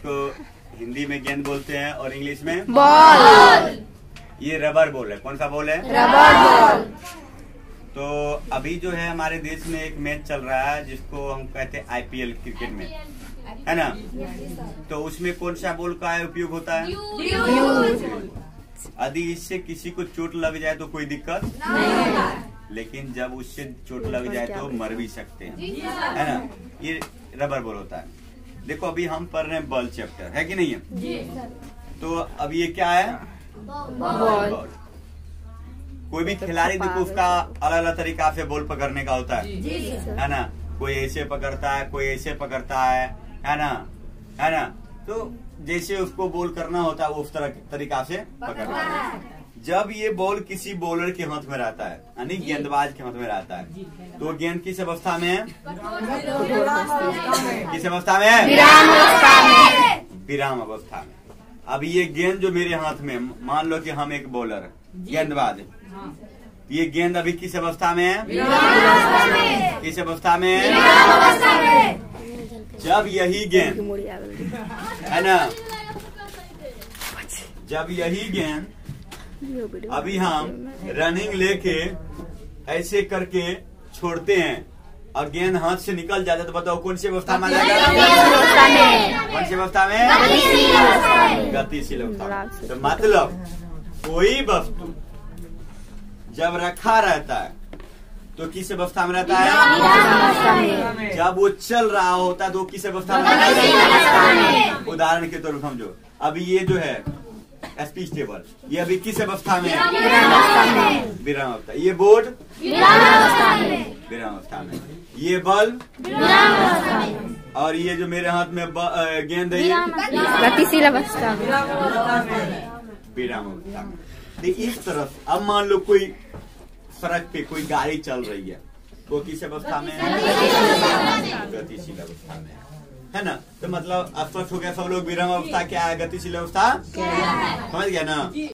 इसको हिंदी में गेंद बोलते हैं और इंग्लिश में? बॉल। ये रबर बॉल है। कौन सा बॉल है? Rubber ball. तो अभी जो है हमारे देश में एक मैच चल रहा है जिसको हम कहते हैं आईपीएल क्रिकेट में। है ना? तो उसमें कौन सा बॉल का उपयोग होता है? यदि इससे किसी को चोट लग जाए तो कोई दिक्कत? नहीं लेकिन जब उससे चोट लग जाए तो मर भी सकते हैं। है ना? ये रबर बॉल होता है। देखो अभी हम पढ़ रहे हैं बॉल चैप्टर है कि नहीं है? तो अब ये क्या है? बॉल। बॉल। कोई भी खिलाड़ी देखो उसका अलग अलग तरीका से बॉल पकड़ने का होता है। है ना? कोई ऐसे पकड़ता है कोई ऐसे पकड़ता है है ना? है ना? तो जैसे उसको बॉल करना होता है वो उस तरह तरीका से पकड़ता है। जब ये बॉल किसी बॉलर के हाथ में रहता है यानी गेंदबाज के हाथ में रहता है तो गेंद किस अवस्था में है? किस अवस्था में है? विराम अवस्था में। अब ये गेंद जो मेरे हाथ में मान लो कि हम एक बॉलर गेंदबाज। ये गेंद अभी किस अवस्था में है? किस अवस्था में? है जब यही गेंद है ना? जब यही गेंद अभी हम रनिंग लेके ऐसे करके छोड़ते हैं। और गेंद हाथ से निकल जाता है तो बताओ कौन सी अवस्था में कौन सी अवस्था में? गतिशील अवस्था तो मतलब कोई वस्तु जब रखा रहता है तो किस अवस्था में रहता है? जब वो चल रहा होता है तो किस अवस्था में रहता है? उदाहरण के तौर पर समझो। अभी ये जो है स्पीच टेबल ये अभी किस अवस्था में? है विराम अवस्था। ये बोर्ड? विराम अवस्था में। ये बल्ब और ये जो मेरे हाथ में गेंद है गतिशील अवस्था विराम अवस्था में। तो इस तरफ़ अब मान लो कोई सड़क पे कोई गाड़ी चल रही है वो किस अवस्था में गतिशील अवस्था में। है ना? तो मतलब स्पष्ट हो गया सब लोग विरम अवस्था क्या है गतिशील अवस्था? समझ गया ना?